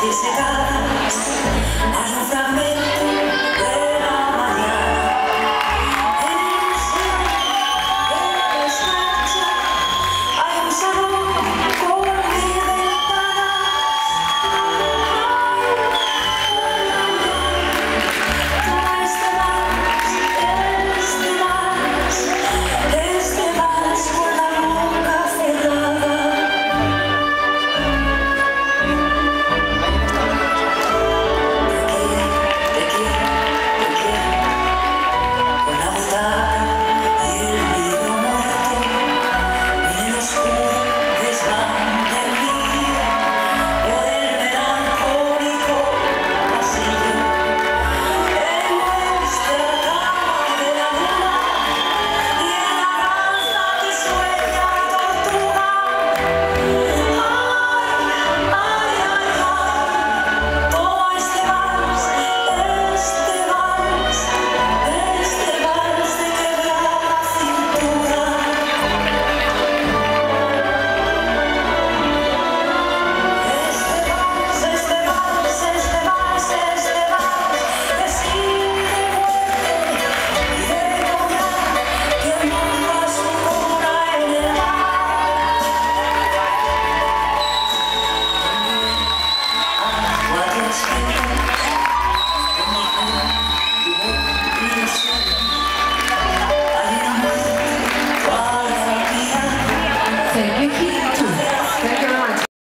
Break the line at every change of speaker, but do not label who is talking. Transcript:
Dice cada